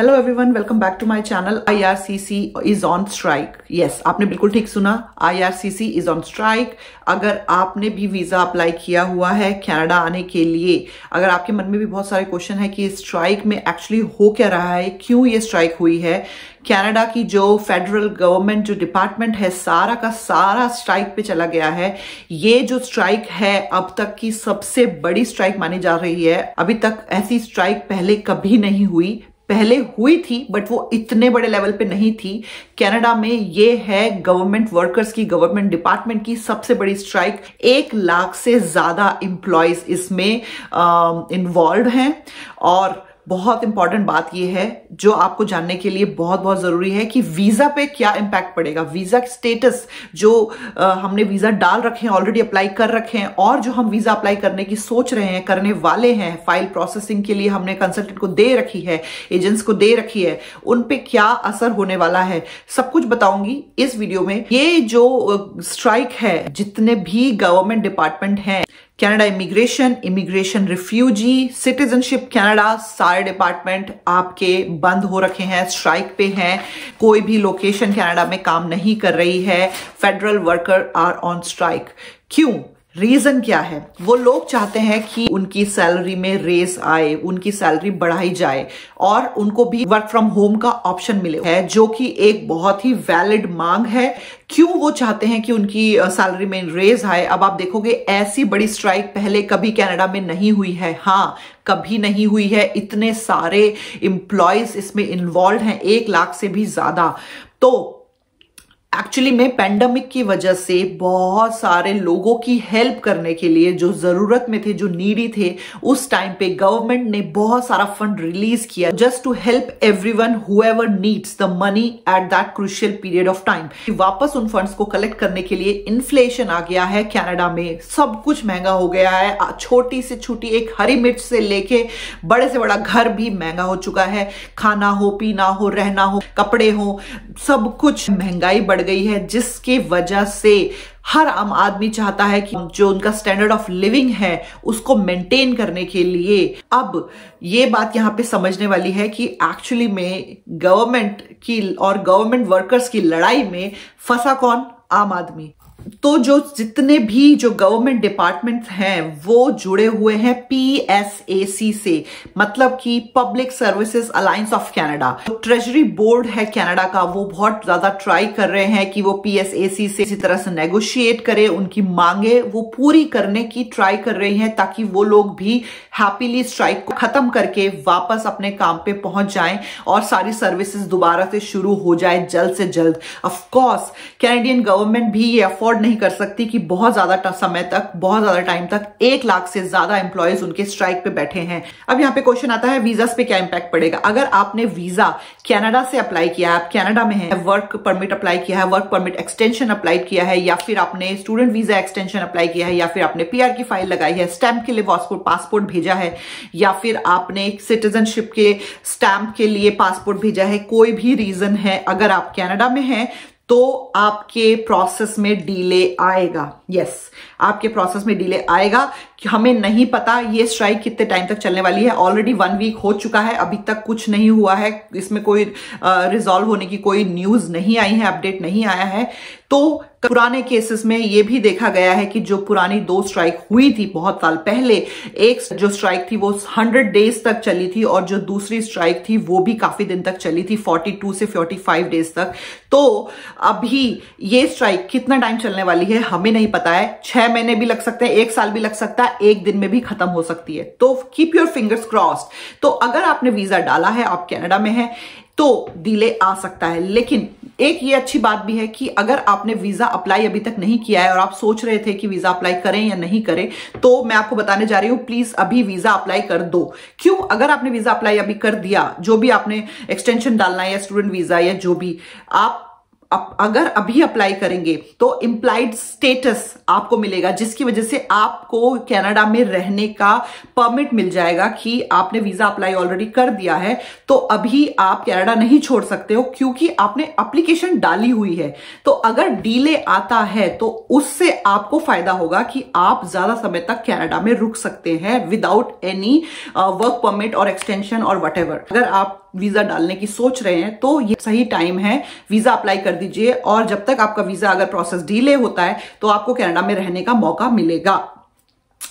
Hello everyone welcome back to my channel IRCC is on strike yes आपने बिल्कुल ठीक सुना। आईआरसीसी इज़ ऑन स्ट्राइक अगर आपने भी वीज़ा अप्लाई किया हुआ है कनाडा आने के लिए, अगर आपके मन में भी बहुत सारे क्वेश्चन है कि स्ट्राइक में एक्चुअली हो क्या रहा है, क्यों ये स्ट्राइक हुई है कनाडा की जो फेडरल गवर्नमेंट जो डिपार्टमेंट है, सारा का सारा स्ट्राइक पे चला गया है। ये जो स्ट्राइक है, अब तक की सबसे बड़ी स्ट्राइक मानी जा रही है। अभी तक ऐसी स्ट्राइक पहले कभी नहीं हुई। पहले हुई थी बट वो इतने बड़े लेवल पे नहीं थी। कनाडा में ये है गवर्नमेंट वर्कर्स की गवर्नमेंट डिपार्टमेंट की सबसे बड़ी स्ट्राइक एक लाख से ज़्यादा इंप्लॉयज इसमें इन्वॉल्व हैं। और बहुत इंपॉर्टेंट बात यह है जो आपको जानने के लिए बहुत बहुत ज़रूरी है कि वीज़ा पे क्या इंपैक्ट पड़ेगा। वीज़ा स्टेटस जो आ, हमने वीज़ा डाल रखे हैं ऑलरेडी अप्लाई कर रखे हैं और जो हम वीज़ा अप्लाई करने की सोच रहे हैं करने वाले हैं फ़ाइल प्रोसेसिंग के लिए हमने कंसल्टेंट को दे रखी है एजेंट्स को दे रखी है उन पे क्या असर होने वाला है सब कुछ बताऊँगी इस वीडियो में। ये जो स्ट्राइक है जितने भी गवर्नमेंट डिपार्टमेंट हैं Canada immigration immigration refugee citizenship Canada सारे डिपार्टमेंट आपके बंद हो रखे हैं स्ट्राइक पे हैं। कोई भी लोकेशन कनाडा में काम नहीं कर रही है। Federal worker are on strike क्यों? रीजन क्या है? वो लोग चाहते हैं कि उनकी सैलरी में रेस आए, उनकी सैलरी बढ़ाई जाए और उनको भी वर्क फ्रॉम होम का ऑप्शन मिले। है जो कि एक बहुत ही वैलिड मांग है। क्यों वो चाहते हैं कि उनकी सैलरी में रेज आए? अब आप देखोगे, ऐसी बड़ी स्ट्राइक पहले कभी कनाडा में नहीं हुई है। हाँ कभी नहीं हुई है। इतने सारे इंप्लॉयज इसमें इन्वॉल्व हैं, एक लाख से भी ज़्यादा। तो एक्चुअली में पैंडमिक की वजह से बहुत सारे लोगों की हेल्प करने के लिए जो ज़रूरत में थे, जो नीडी थे, उस टाइम पे गवर्नमेंट ने बहुत सारा फंड रिलीज़ किया just to help everyone whoever needs the money at that crucial period of time वापस उन फंड्स को कलेक्ट करने के लिए इन्फ्लेशन आ गया है कनाडा में। सब कुछ महँगा हो गया है। छोटी से छोटी एक हरी मिर्च से लेके बड़े से बड़ा घर भी महँगा हो चुका है। खाना हो, पीना हो, रहना हो, कपड़े हो, सब कुछ महँगाई बढ़ गई है, जिसके वजह से हर आम आदमी चाहता है कि जो उनका स्टैंडर्ड ऑफ़ लिविंग है, उसको मेंटेन करने के लिए। अब ये बात यहाँ पे समझने वाली है कि एक्चुअली में गवर्नमेंट की और गवर्नमेंट वर्कर्स की लड़ाई में फंसा कौन? आम आदमी। तो जो जितने भी जो गवर्नमेंट डिपार्टमेंट्स हैं, वो जुड़े हुए हैं पीएसएसी से। मतलब कि public services alliance of Canada treasury board है कनाडा का, वो बहुत ज़्यादा ट्राई कर रहे हैं कि वो पीएसएसी से इसी तरह से नेगोशिएट करे, उनकी मांगे वो पूरी करने की ट्राई कर रही हैं, ताकि वो लोग भी हैप्पीली स्ट्राइक को खत्म करके वापस अपने काम पे पहुँच जाएँ और सारी सर्विसेज़ दोबारा से शुरू हो जाए जल्द से जल्द। ऑफकोर्स कैनेडियन गवर्नमेंट भी ये अफोर्ड अफोर्ड नहीं कर सकती कि बहुत ज़्यादा समय तक, बहुत ज़्यादा टाइम तक एक लाख से ज़्यादा एम्प्लॉयज़ उनके स्ट्राइक पे बैठे हैं। अब यहाँ पे क्वेश्चन आता है वीज़ा पे क्या इंपैक्ट पड़ेगा? अगर आपने वीज़ा कैनेडा से अप्लाई किया है, आप कैनेडा में है वर्क परमिट अप्लाई किया है वर्क परमिट एक्सटेंशन अप्लाई किया है, या फिर आपने स्टूडेंट वीज़ा एक्सटेंशन अप्लाई किया है, या फिर आपने पीआर की फ़ाइल लगाई है स्टैंप के लिए पासपोर्ट भेजा है, या फिर आपने सिटीजनशिप के स्टैंप के लिए पासपोर्ट भेजा है, कोई भी रीजन है, अगर आप कैनेडा में हैं तो आपके प्रोसेस में डिले आएगा। यस yes, आपके प्रोसेस में डिले आएगा। कि हमें नहीं पता ये स्ट्राइक कितने टाइम तक चलने वाली है। ऑलरेडी वन वीक हो चुका है। अभी तक कुछ नहीं हुआ है। इसमें कोई रिजॉल्व होने की कोई न्यूज़ नहीं आई है अपडेट नहीं आया है। तो पुराने केसेस में ये भी देखा गया है कि जो पुरानी दो स्ट्राइक हुई थी बहुत साल पहले, एक जो स्ट्राइक थी वो 100 डेज़ तक चली थी और जो दूसरी स्ट्राइक थी वो भी काफ़ी दिन तक चली थी 42 से 45 डेज़ तक। तो अभी ये स्ट्राइक कितना टाइम चलने वाली है, हमें नहीं पता है। छह महीने भी लग सकते हैं, एक साल भी लग सकता है। एक दिन में भी खत्म हो सकती है। तो कीप योर फिंगर्स क्रॉस्ड तो अगर आपने वीज़ा डाला है, आप कैनेडा में है तो डिले आ सकता है। लेकिन एक ये अच्छी बात भी है कि अगर आपने वीज़ा अप्लाई अभी तक नहीं किया है और आप सोच रहे थे कि वीज़ा अप्लाई करें या नहीं करें तो मैं आपको बताने जा रही हूँ प्लीज़ अभी वीज़ा अप्लाई कर दो। क्यों? अगर आपने वीज़ा अप्लाई अभी कर दिया, जो भी आपने एक्सटेंशन डालना है या स्टूडेंट वीज़ा या जो भी, आप अगर अभी अप्लाई करेंगे तो इम्प्लाइड स्टेटस आपको मिलेगा, जिसकी वजह से आपको कनाडा में रहने का परमिट मिल जाएगा कि आपने वीज़ा अप्लाई ऑलरेडी कर दिया है तो अभी आप कनाडा नहीं छोड़ सकते हो, क्योंकि आपने एप्लीकेशन डाली हुई है। तो अगर डीले आता है तो उससे आपको फ़ायदा होगा कि आप ज़्यादा समय तक कनाडा में रुक सकते हैं विदाउट एनी वर्क परमिट और एक्सटेंशन और वट अगर आप वीज़ा डालने की सोच रहे हैं तो ये सही टाइम है, वीज़ा अप्लाई कर दीजिए और जब तक आपका वीज़ा अगर प्रोसेस डिले होता है तो आपको कनाडा में रहने का मौका मिलेगा।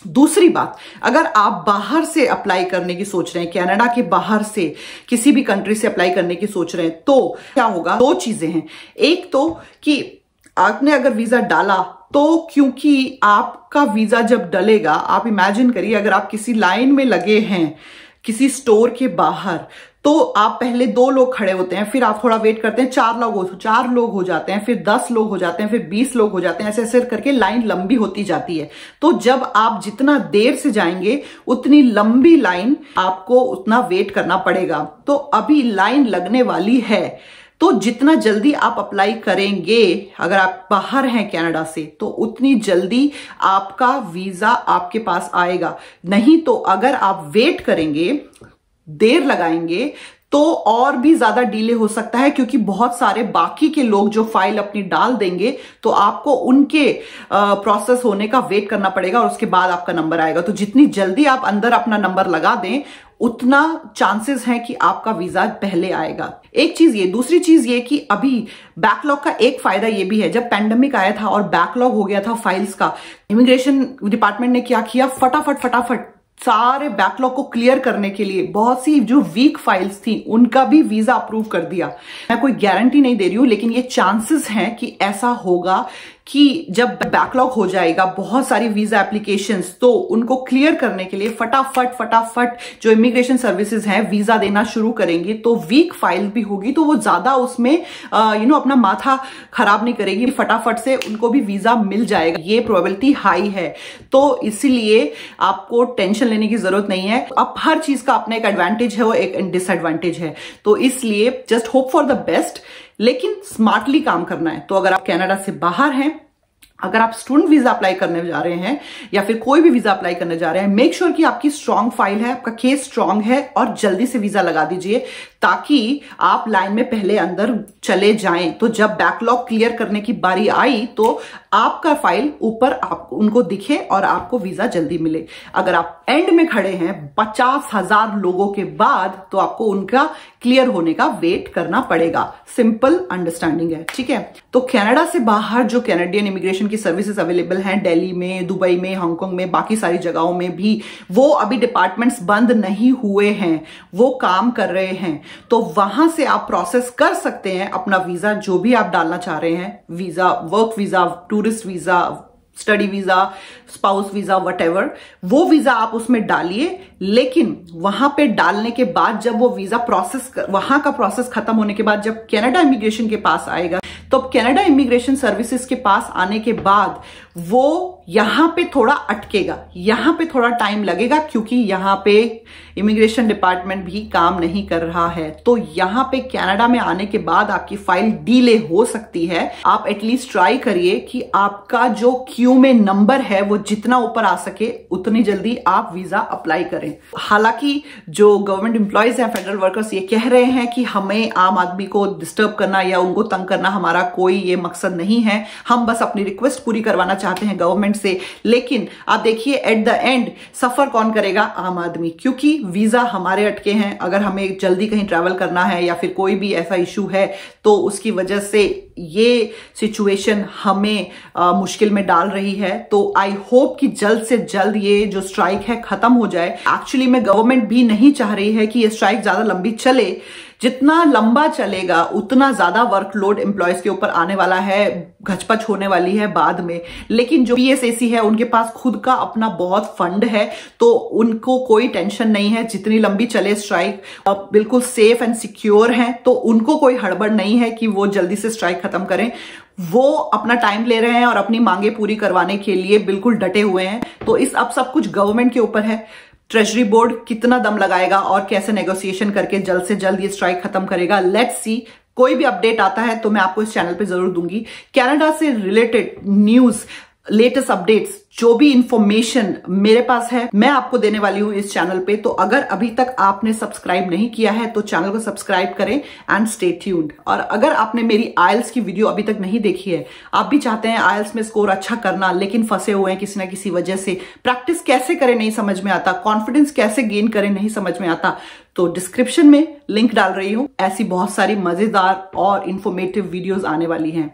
दूसरी बात, अगर आप बाहर से अप्लाई करने की सोच रहे हैं कनाडा के बाहर से किसी भी कंट्री से अप्लाई करने की सोच रहे हैं तो क्या होगा? दो चीज़ें हैं। एक तो कि आपने अगर वीज़ा डाला तो क्योंकि आपका वीज़ा जब डलेगा, आप इमेजिन करिए, अगर आप किसी लाइन में लगे हैं, किसी स्टोर के बाहर तो आप पहले दो लोग खड़े होते हैं, फिर आप थोड़ा वेट करते हैं, चार लोग हो, चार लोग हो जाते हैं, फिर दस लोग हो जाते हैं, फिर बीस लोग हो जाते हैं, ऐसे ऐसे करके लाइन लंबी होती जाती है। तो जब आप जितना देर से जाएँगे, उतनी लंबी लाइन आपको उतना वेट करना पड़ेगा। तो अभी लाइन लगने वाली है। तो जितना जल्दी आप अप्लाई करेंगे, अगर आप बाहर हैं कनाडा से तो उतनी जल्दी आपका वीज़ा आपके पास आएगा। नहीं तो अगर आप वेट करेंगे देर लगाएँगे तो और भी ज़्यादा डिले हो सकता है क्योंकि बहुत सारे बाकी के लोग जो फ़ाइल अपनी डाल देंगे तो आपको उनके प्रोसेस होने का वेट करना पड़ेगा और उसके बाद आपका नंबर आएगा। तो जितनी जल्दी आप अंदर अपना नंबर लगा दें, उतना चांसेस है कि आपका वीज़ा पहले आएगा। एक चीज़ ये, दूसरी चीज़ ये कि अभी बैकलॉग का एक फ़ायदा ये भी है, जब पैंडमिक आया था और बैकलॉग हो गया था फाइल्स का इमिग्रेशन डिपार्टमेंट ने क्या किया, फटाफट फटाफट सारे बैकलॉग को क्लियर करने के लिए बहुत सी जो वीक फाइल्स थी, उनका भी वीज़ा अप्रूव कर दिया। मैं कोई गारंटी नहीं दे रही हूँ, लेकिन ये चांसेस हैं कि ऐसा होगा कि जब बैकलॉग हो जाएगा, बहुत सारी वीज़ा एप्लीकेशंस तो उनको क्लियर करने के लिए फटाफट फटाफट जो इमिग्रेशन सर्विसेज़ हैं वीज़ा देना शुरू करेंगे। तो वीक फ़ाइल भी होगी तो वो ज़्यादा उसमें यू नो अपना माथा खराब नहीं करेगी। फटाफट से उनको भी वीज़ा मिल जाएगा। ये प्रोबेबिलिटी हाई है। तो इसीलिए आपको टेंशन लेने की ज़रूरत नहीं है। अब हर चीज़ का अपना एक एडवांटेज है, वो एक डिसएडवांटेज है। तो इसलिए just hope for the best लेकिन स्मार्टली काम करना है। तो अगर आप कनाडा से बाहर हैं, अगर आप स्टूडेंट वीज़ा अप्लाई करने जा रहे हैं, या फिर कोई भी वीज़ा अप्लाई करने जा रहे हैं मेक श्योर sure कि आपकी स्ट्रांग फ़ाइल है, आपका केस स्ट्रांग है, और जल्दी से वीज़ा लगा दीजिए, ताकि आप लाइन में पहले अंदर चले जाएँ। तो जब बैकलॉग क्लियर करने की बारी आई तो आपका फ़ाइल ऊपर आप, उनको दिखे और आपको वीज़ा जल्दी मिले। अगर आप एंड में खड़े हैं, पचास हज़ार लोगों के बाद तो आपको उनका क्लियर होने का वेट करना पड़ेगा। सिंपल अंडरस्टैंडिंग है, ठीक है? तो कनाडा से बाहर जो कैनेडियन इमिग्रेशन की सर्विसेज़ अवेलेबल हैं, दिल्ली में, दुबई में, हांगकांग में, बाकी सारी जगहों में भी, वो अभी डिपार्टमेंट्स बंद नहीं हुए हैं, वो काम कर रहे हैं। तो वहाँ से आप प्रोसेस कर सकते हैं अपना वीज़ा जो भी आप डालना चाह रहे हैं visa work visa tourist visa study visa spouse visa what वो वीज़ा आप उसमें डालिए, लेकिन वहाँ पे डालने के बाद जब वो वीज़ा प्रोसेस वहाँ का प्रोसेस खत्म होने के बाद जब कनाडा इमिग्रेशन के पास आएगा तो अब कैनेडा इमिग्रेशन सर्विसेज़ के पास आने के बाद वो यहाँ पे थोड़ा अटकेगा, यहाँ पे थोड़ा टाइम लगेगा, क्योंकि यहाँ पे इमिग्रेशन डिपार्टमेंट भी काम नहीं कर रहा है। तो यहाँ पे कनाडा में आने के बाद आपकी फ़ाइल डीले हो सकती है। आप एटलीस्ट ट्राई करिए कि आपका जो क्यू में नंबर है, वो जितना ऊपर आ सके, उतनी जल्दी आप वीज़ा अप्लाई करें। हालाँकि जो गवर्नमेंट इंप्लॉयज हैं फेडरल वर्कर्स ये कह रहे हैं कि हमें आम आदमी को डिस्टर्ब करना या उनको तंग करना हमारा कोई ये मकसद नहीं है। हम बस अपनी रिक्वेस्ट पूरी करवाना चाहते हैं गवर्नमेंट से। लेकिन आप देखिए एट द एंड सफ़र कौन करेगा? आम आदमी। क्योंकि वीज़ा हमारे अटके हैं। अगर हमें जल्दी कहीं ट्रैवल करना है या फिर कोई भी ऐसा इशू है तो उसकी वजह से ये सिचुएशन हमें आ, मुश्किल में डाल रही है। तो आई होप कि जल्द से जल्द ये जो स्ट्राइक है खत्म हो जाए। एक्चुअली में गवर्नमेंट भी नहीं चाह रही है कि ये स्ट्राइक ज़्यादा लंबी चले। जितना लंबा चलेगा, उतना ज़्यादा वर्कलोड एम्प्लॉयज़ के ऊपर आने वाला है, घचपच होने वाली है बाद में। लेकिन जो पीएसएसी है, उनके पास खुद का अपना बहुत फंड है तो उनको कोई टेंशन नहीं है। जितनी लंबी चले स्ट्राइक बिल्कुल सेफ़ एंड सिक्योर है तो उनको कोई हड़बड़ नहीं है कि वो जल्दी से स्ट्राइक खत्म करें। वो अपना टाइम ले रहे हैं और अपनी मांगे पूरी करवाने के लिए बिल्कुल डटे हुए हैं। तो इस अब सब कुछ गवर्नमेंट के ऊपर है। ट्रेजरी बोर्ड कितना दम लगाएगा और कैसे नेगोशिएशन करके जल्द से जल्द ये स्ट्राइक खत्म करेगा? लेट्स सी कोई भी अपडेट आता है तो मैं आपको इस चैनल पे ज़रूर दूँगी। कनाडा से रिलेटेड न्यूज़ लेटेस्ट अपडेट्स जो भी इंफॉर्मेशन मेरे पास है, मैं आपको देने वाली हूँ इस चैनल पे। तो अगर अभी तक आपने सब्सक्राइब नहीं किया है तो चैनल को सब्सक्राइब करें एंड स्टे ट्यून्ड और अगर आपने मेरी आयल्स की वीडियो अभी तक नहीं देखी है, आप भी चाहते हैं आयल्स में स्कोर अच्छा करना, लेकिन फंसे हुए हैं किसी ना किसी वजह से प्रैक्टिस कैसे करें नहीं समझ में आता कॉन्फिडेंस कैसे गेन करें नहीं समझ में आता तो डिस्क्रिप्शन में लिंक डाल रही हूँ। ऐसी बहुत सारी मज़ेदार और इन्फॉर्मेटिव वीडियोस आने वाली हैं।